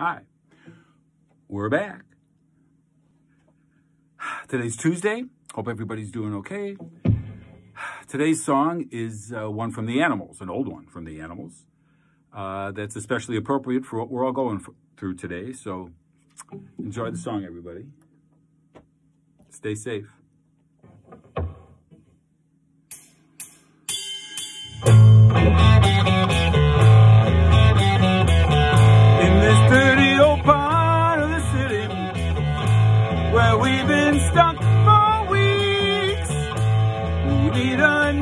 Hi, we're back. Today's Tuesday. Hope everybody's doing okay. Today's song is uh, one from the Animals, an old one from the Animals. Uh, that's especially appropriate for what we're all going for, through today. So enjoy the song, everybody. Stay safe.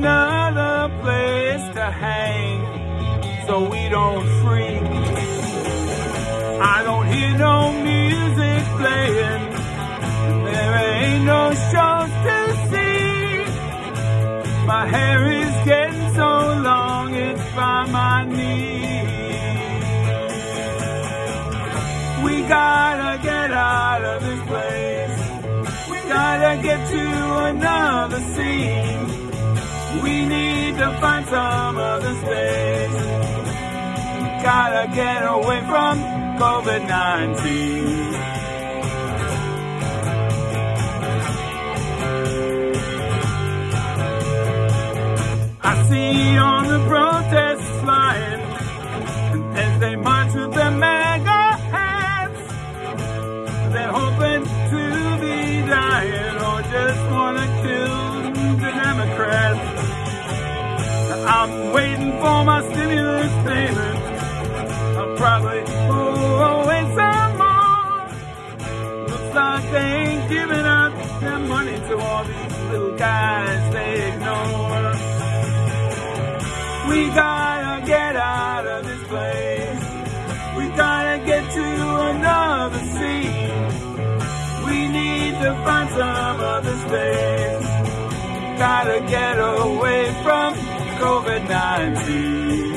Another place to hang so we don't freak. I don't hear no music playing, there ain't no shows to see. My hair is getting so long, it's by my knees. We gotta get out of this place. We gotta get to another scene. We need to find some other space. Gotta get away from COVID-19. I see on the protests flying as they march with their mega I'm waiting for my stimulus payment. I'll probably owe away some more. Looks like they ain't giving up their money to all these little guys they ignore. We gotta get out of this place. We gotta get to another scene. We need to find some other space. Gotta get away from COVID-19.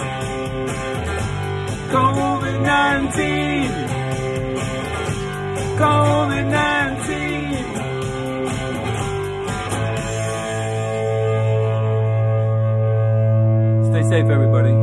COVID-19. COVID-19. Stay safe, everybody.